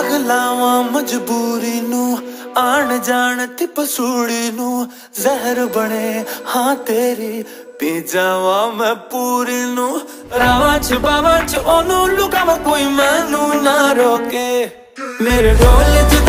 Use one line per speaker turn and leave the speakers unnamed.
ਅਗਲਾਵਾਂ ਮਜਬੂਰੀ ਨੂੰ, ਆਣ ਜਾਣ ਤੇ ਪਸੂੜੀ ਨੂੰ। ਜ਼ਹਿਰ ਬਣੇ, ਹਾਂ ਤੇਰੀ ਪੀ ਜਾਵਾਂ ਮੈਂ ਪੂਰੀ ਨੂੰ। ਰਾਵਾਂ ਚ ਬਾਵਾਂ ਚ ਉਹਨੂੰ ਲੁਕਾਵਾਂ ਕੋਈ, ਮੈਨੂੰ ਨਾ ਰੋਕੇ। ਮੇਰੇ ਢੋਲ ਚ